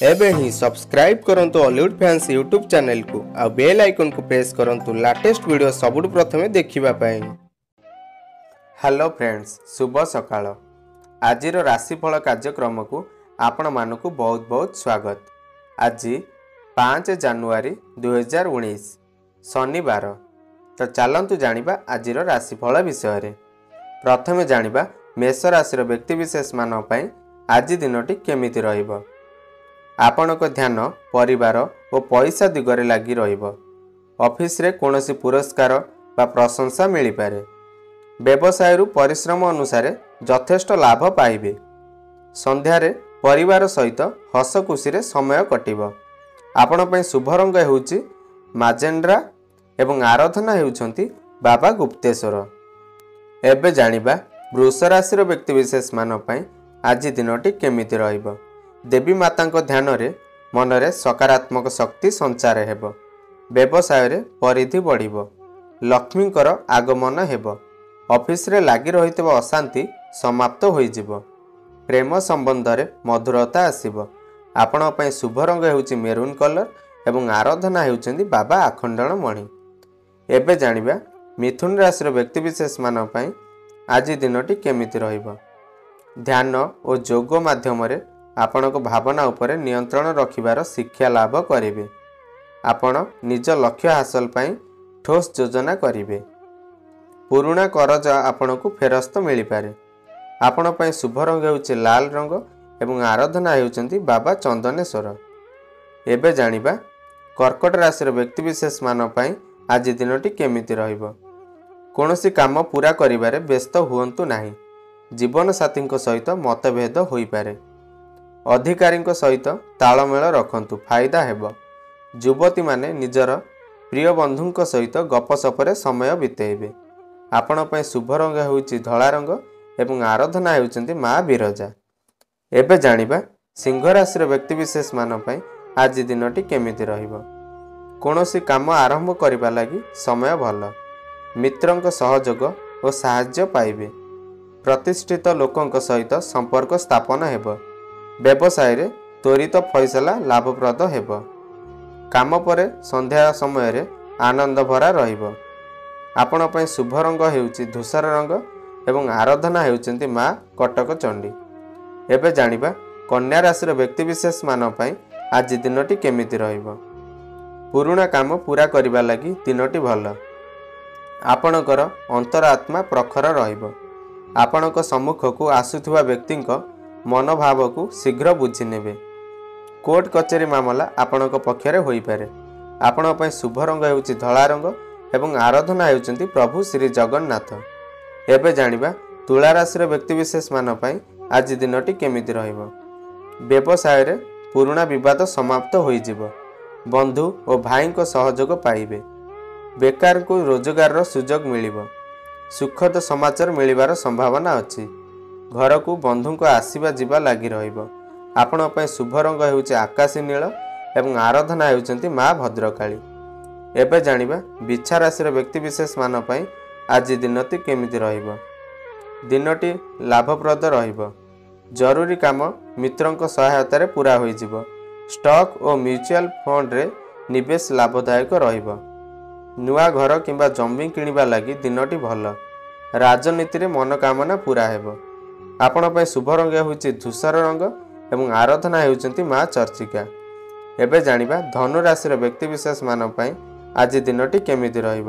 ଏବେ ହିଁ ସବସ୍କ୍ରାଇବ୍ କରନ୍ତୁ ଅଲିଉଡ୍ ଫ୍ୟାନ୍ସ ୟୁଟ୍ୟୁବ୍ ଚ୍ୟାନେଲକୁ ଆଉ ବେଲ୍ ଆଇକନ୍କୁ ପ୍ରେସ୍ କରନ୍ତୁ ଲାଟେଷ୍ଟ ଭିଡ଼ିଓ ସବୁଠୁ ପ୍ରଥମେ ଦେଖିବା ପାଇଁ ହ୍ୟାଲୋ ଫ୍ରେଣ୍ଡସ୍ ଶୁଭ ସକାଳ ଆଜିର ରାଶିଫଳ କାର୍ଯ୍ୟକ୍ରମକୁ ଆପଣମାନଙ୍କୁ ବହୁତ ବହୁତ ସ୍ୱାଗତ ଆଜି ପାଞ୍ଚ ଜାନୁଆରୀ ଦୁଇହଜାର ଉଣେଇଶ ଶନିବାର ତ ଚାଲନ୍ତୁ ଜାଣିବା ଆଜିର ରାଶିଫଳ ବିଷୟରେ ପ୍ରଥମେ ଜାଣିବା ମେଷ ରାଶିର ବ୍ୟକ୍ତିବିଶେଷମାନଙ୍କ ପାଇଁ ଆଜି ଦିନଟି କେମିତି ରହିବ। ଆପଣଙ୍କ ଧ୍ୟାନ ପରିବାର ଓ ପଇସା ଦିଗରେ ଲାଗି ରହିବ। ଅଫିସରେ କୌଣସି ପୁରସ୍କାର ବା ପ୍ରଶଂସା ମିଳିପାରେ। ବ୍ୟବସାୟରୁ ପରିଶ୍ରମ ଅନୁସାରେ ଯଥେଷ୍ଟ ଲାଭ ପାଇବେ। ସନ୍ଧ୍ୟାରେ ପରିବାର ସହିତ ହସ ଖୁସିରେ ସମୟ କଟିବ। ଆପଣ ପାଇଁ ଶୁଭ ରଙ୍ଗ ହେଉଛି ମାଜେଣ୍ଡ୍ରା ଏବଂ ଆରାଧନା ହେଉଛନ୍ତି ବାବା ଗୁପ୍ତେଶ୍ୱର। ଏବେ ଜାଣିବା ବୃଷ ରାଶିର ବ୍ୟକ୍ତିବିଶେଷମାନଙ୍କ ପାଇଁ ଆଜି ଦିନଟି କେମିତି ରହିବ। ଦେବୀ ମାତାଙ୍କ ଧ୍ୟାନରେ ମନରେ ସକାରାତ୍ମକ ଶକ୍ତି ସଞ୍ଚାର ହେବ। ବ୍ୟବସାୟରେ ପରିଧି ବଢ଼ିବ। ଲକ୍ଷ୍ମୀଙ୍କର ଆଗମନ ହେବ। ଅଫିସରେ ଲାଗି ରହିଥିବା ଅଶାନ୍ତି ସମାପ୍ତ ହୋଇଯିବ। ପ୍ରେମ ସମ୍ବନ୍ଧରେ ମଧୁରତା ଆସିବ। ଆପଣଙ୍କ ପାଇଁ ଶୁଭ ରଙ୍ଗ ହେଉଛି ମେରୁନ୍ କଲର୍ ଏବଂ ଆରାଧନା ହେଉଛନ୍ତି ବାବା ଆଖଣ୍ଡଳ ମଣି। ଏବେ ଜାଣିବା ମିଥୁନ ରାଶିର ବ୍ୟକ୍ତିବିଶେଷମାନଙ୍କ ପାଇଁ ଆଜି ଦିନଟି କେମିତି ରହିବ। ଧ୍ୟାନ ଓ ଯୋଗ ମାଧ୍ୟମରେ ଆପଣଙ୍କ ଭାବନା ଉପରେ ନିୟନ୍ତ୍ରଣ ରଖିବାର ଶିକ୍ଷା ଲାଭ କରିବେ। ଆପଣ ନିଜ ଲକ୍ଷ୍ୟ ହାସଲ ପାଇଁ ଠୋସ୍ ଯୋଜନା କରିବେ। ପୁରୁଣା କରଜ ଆପଣଙ୍କୁ ଫେରସ୍ତ ମିଳିପାରେ। ଆପଣଙ୍କ ପାଇଁ ଶୁଭ ରଙ୍ଗ ହେଉଛି ଲାଲ ରଙ୍ଗ ଏବଂ ଆରାଧନା ହେଉଛନ୍ତି ବାବା ଚନ୍ଦନେଶ୍ୱର। ଏବେ ଜାଣିବା କର୍କଟ ରାଶିର ବ୍ୟକ୍ତିବିଶେଷମାନଙ୍କ ପାଇଁ ଆଜି ଦିନଟି କେମିତି ରହିବ। କୌଣସି କାମ ପୂରା କରିବାରେ ବ୍ୟସ୍ତ ହୁଅନ୍ତୁ ନାହିଁ। ଜୀବନସାଥୀଙ୍କ ସହିତ ମତଭେଦ ହୋଇପାରେ। ଅଧିକାରୀଙ୍କ ସହିତ ତାଳମେଳ ରଖନ୍ତୁ। ଫାଇଦା ହେବ। ଯୁବତୀମାନେ ନିଜର ପ୍ରିୟ ବନ୍ଧୁଙ୍କ ସହିତ ଗପସପରେ ସମୟ ବିତେଇବେ। ଆପଣଙ୍କ ପାଇଁ ଶୁଭ ରଙ୍ଗ ହେଉଛି ଧଳା ରଙ୍ଗ ଏବଂ ଆରାଧନା ହେଉଛନ୍ତି ମା ବିରଜା। ଏବେ ଜାଣିବା ସିଂହ ରାଶିର ବ୍ୟକ୍ତିବିଶେଷମାନଙ୍କ ପାଇଁ ଆଜି ଦିନଟି କେମିତି ରହିବ। କୌଣସି କାମ ଆରମ୍ଭ କରିବା ଲାଗି ସମୟ ଭଲ। ମିତ୍ରଙ୍କ ସହଯୋଗ ଓ ସାହାଯ୍ୟ ପାଇବେ। ପ୍ରତିଷ୍ଠିତ ଲୋକଙ୍କ ସହିତ ସମ୍ପର୍କ ସ୍ଥାପନ ହେବ। ବ୍ୟବସାୟରେ ତ୍ୱରିତ ଫଇସଲା ଲାଭପ୍ରଦ ହେବ। କାମ ପରେ ସନ୍ଧ୍ୟା ସମୟରେ ଆନନ୍ଦ ଭରା ରହିବ। ଆପଣଙ୍କ ପାଇଁ ଶୁଭ ରଙ୍ଗ ହେଉଛି ଧୂସର ରଙ୍ଗ ଏବଂ ଆରାଧନା ହେଉଛନ୍ତି ମା କଟକ ଚଣ୍ଡୀ। ଏବେ ଜାଣିବା କନ୍ୟା ରାଶିର ବ୍ୟକ୍ତିବିଶେଷମାନଙ୍କ ପାଇଁ ଆଜି ଦିନଟି କେମିତି ରହିବ। ପୁରୁଣା କାମ ପୂରା କରିବା ଲାଗି ଦିନଟି ଭଲ। ଆପଣଙ୍କର ଅନ୍ତରାତ୍ମା ପ୍ରଖର ରହିବ। ଆପଣଙ୍କ ସମ୍ମୁଖକୁ ଆସୁଥିବା ବ୍ୟକ୍ତିଙ୍କ ମନୋଭାବକୁ ଶୀଘ୍ର ବୁଝିନେବେ କୋର୍ଟ କଚେରୀ ମାମଲା ଆପଣଙ୍କ ପକ୍ଷରେ ହୋଇପାରେ। ଆପଣଙ୍କ ପାଇଁ ଶୁଭ ରଙ୍ଗ ହେଉଛି ଧଳା ରଙ୍ଗ ଏବଂ ଆରାଧନା ହେଉଛନ୍ତି ପ୍ରଭୁ ଶ୍ରୀ ଜଗନ୍ନାଥ। ଏବେ ଜାଣିବା ତୁଳା ରାଶିର ବ୍ୟକ୍ତିବିଶେଷମାନଙ୍କ ପାଇଁ ଆଜି ଦିନଟି କେମିତି ରହିବ। ବ୍ୟବସାୟରେ ପୁରୁଣା ବିବାଦ ସମାପ୍ତ ହୋଇଯିବ। ବନ୍ଧୁ ଓ ଭାଇଙ୍କ ସହଯୋଗ ପାଇବେ। ବେକାରଙ୍କୁ ରୋଜଗାରର ସୁଯୋଗ ମିଳିବ। ସୁଖଦ ସମାଚାର ମିଳିବାର ସମ୍ଭାବନା ଅଛି। ଘରକୁ ବନ୍ଧୁଙ୍କ ଆସିବା ଯିବା ଲାଗି ରହିବ। ଆପଣଙ୍କ ପାଇଁ ଶୁଭ ରଙ୍ଗ ହେଉଛି ଆକାଶୀ ନୀଳ ଏବଂ ଆରାଧନା ହେଉଛନ୍ତି ମା ଭଦ୍ରକାଳୀ। ଏବେ ଜାଣିବା ବିଛା ରାଶିର ବ୍ୟକ୍ତିବିଶେଷମାନଙ୍କ ପାଇଁ ଆଜି ଦିନଟି କେମିତି ରହିବ। ଦିନଟି ଲାଭପ୍ରଦ ରହିବ। ଜରୁରୀ କାମ ମିତ୍ରଙ୍କ ସହାୟତାରେ ପୂରା ହୋଇଯିବ। ଷ୍ଟକ୍ ଓ ମ୍ୟୁଚୁଆଲ ଫଣ୍ଡରେ ନିବେଶ ଲାଭଦାୟକ ରହିବ। ନୂଆ ଘର କିମ୍ବା ଜମି କିଣିବା ଲାଗି ଦିନଟି ଭଲ। ରାଜନୀତିରେ ମନୋକାମନା ପୂରା ହେବ। ଆପଣଙ୍କ ପାଇଁ ଶୁଭ ରଙ୍ଗ ହେଉଛି ଧୂସର ରଙ୍ଗ ଏବଂ ଆରାଧନା ହେଉଛନ୍ତି ମା ଚର୍ଚ୍ଚିକା। ଏବେ ଜାଣିବା ଧନୁ ରାଶିର ବ୍ୟକ୍ତିବିଶେଷମାନଙ୍କ ପାଇଁ ଆଜି ଦିନଟି କେମିତି ରହିବ।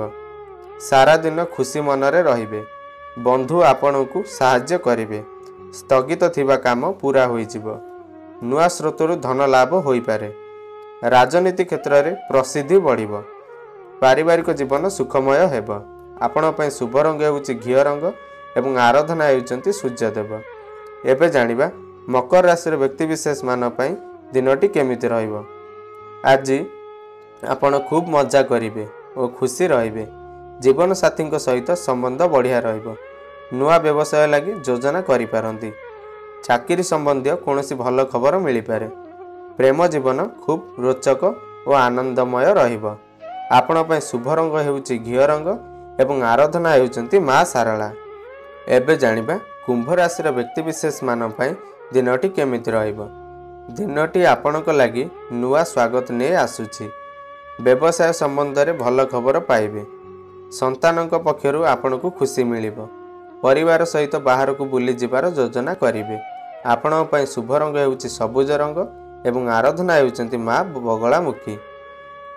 ସାରା ଦିନ ଖୁସି ମନରେ ରହିବେ। ବନ୍ଧୁ ଆପଣଙ୍କୁ ସାହାଯ୍ୟ କରିବେ। ସ୍ଥଗିତ ଥିବା କାମ ପୂରା ହୋଇଯିବ। ନୂଆ ସ୍ରୋତରୁ ଧନ ଲାଭ ହୋଇପାରେ। ରାଜନୀତି କ୍ଷେତ୍ରରେ ପ୍ରସିଦ୍ଧି ବଢ଼ିବ। ପାରିବାରିକ ଜୀବନ ସୁଖମୟ ହେବ। ଆପଣଙ୍କ ପାଇଁ ଶୁଭ ରଙ୍ଗ ହେଉଛି ଘିଅ ରଙ୍ଗ ଏବଂ ଆରାଧନା ହେଉଛନ୍ତି ସୂର୍ଯ୍ୟଦେବ। ଏବେ ଜାଣିବା ମକର ରାଶିର ବ୍ୟକ୍ତିବିଶେଷମାନଙ୍କ ପାଇଁ ଦିନଟି କେମିତି ରହିବ। ଆଜି ଆପଣ ଖୁବ୍ ମଜା କରିବେ ଓ ଖୁସି ରହିବେ। ଜୀବନସାଥୀଙ୍କ ସହିତ ସମ୍ବନ୍ଧ ବଢ଼ିଆ ରହିବ। ନୂଆ ବ୍ୟବସାୟ ଲାଗି ଯୋଜନା କରିପାରନ୍ତି। ଚାକିରି ସମ୍ବନ୍ଧୀୟ କୌଣସି ଭଲ ଖବର ମିଳିପାରେ। ପ୍ରେମ ଜୀବନ ଖୁବ୍ ରୋଚକ ଓ ଆନନ୍ଦମୟ ରହିବ। ଆପଣଙ୍କ ପାଇଁ ଶୁଭ ରଙ୍ଗ ହେଉଛି ଘିଅ ରଙ୍ଗ ଏବଂ ଆରାଧନା ହେଉଛନ୍ତି ମା ସାରଳା। ଏବେ ଜାଣିବା କୁମ୍ଭ ରାଶିର ବ୍ୟକ୍ତିବିଶେଷମାନଙ୍କ ପାଇଁ ଦିନଟି କେମିତି ରହିବ। ଦିନଟି ଆପଣଙ୍କ ଲାଗି ନୂଆ ସ୍ୱାଗତ ନେଇ ଆସୁଛି। ବ୍ୟବସାୟ ସମ୍ବନ୍ଧରେ ଭଲ ଖବର ପାଇବେ। ସନ୍ତାନଙ୍କ ପକ୍ଷରୁ ଆପଣଙ୍କୁ ଖୁସି ମିଳିବ। ପରିବାର ସହିତ ବାହାରକୁ ବୁଲିଯିବାର ଯୋଜନା କରିବେ। ଆପଣଙ୍କ ପାଇଁ ଶୁଭ ରଙ୍ଗ ହେଉଛି ସବୁଜ ରଙ୍ଗ ଏବଂ ଆରାଧନା ହେଉଛନ୍ତି ମା ବଗଳାମୁଖୀ।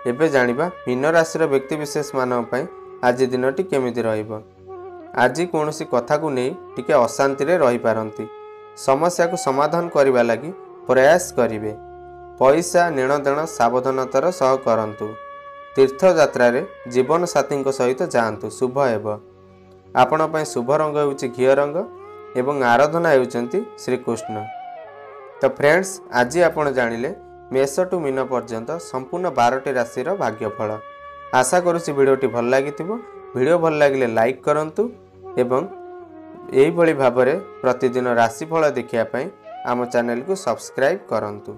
ଏବେ ଜାଣିବା ମୀନ ରାଶିର ବ୍ୟକ୍ତିବିଶେଷମାନଙ୍କ ପାଇଁ ଆଜି ଦିନଟି କେମିତି ରହିବ। ଆଜି କୌଣସି କଥାକୁ ନେଇ ଟିକେ ଅଶାନ୍ତିରେ ରହିପାରନ୍ତି। ସମସ୍ୟାକୁ ସମାଧାନ କରିବା ଲାଗି ପ୍ରୟାସ କରିବେ। ପଇସା ନେଣଦେଣ ସାବଧାନତାର ସହ କରନ୍ତୁ। ତୀର୍ଥଯାତ୍ରାରେ ଜୀବନସାଥୀଙ୍କ ସହିତ ଯାଆନ୍ତୁ ଶୁଭ ହେବ। ଆପଣଙ୍କ ପାଇଁ ଶୁଭ ରଙ୍ଗ ହେଉଛି ଘିଅ ରଙ୍ଗ ଏବଂ ଆରାଧନା ହେଉଛନ୍ତି ଶ୍ରୀକୃଷ୍ଣ। ତ ଫ୍ରେଣ୍ଡସ୍ ଆଜି ଆପଣ ଜାଣିଲେ ମେଷ ଟୁ ମୀନ ପର୍ଯ୍ୟନ୍ତ ସମ୍ପୂର୍ଣ୍ଣ ବାରଟି ରାଶିର ଭାଗ୍ୟଫଳ। ଆଶା କରୁଛି ଭିଡ଼ିଓଟି ଭଲ ଲାଗିଥିବ। ଭିଡ଼ିଓ ଭଲ ଲାଗିଲେ ଲାଇକ୍ କରନ୍ତୁ। ଏବଂ ଏହିଭଳି ଭାବରେ ପ୍ରତିଦିନ ରାଶିଫଳ ଦେଖିବା ପାଇଁ ଆମ ଚ୍ୟାନେଲକୁ ସବସ୍କ୍ରାଇବ୍ କରନ୍ତୁ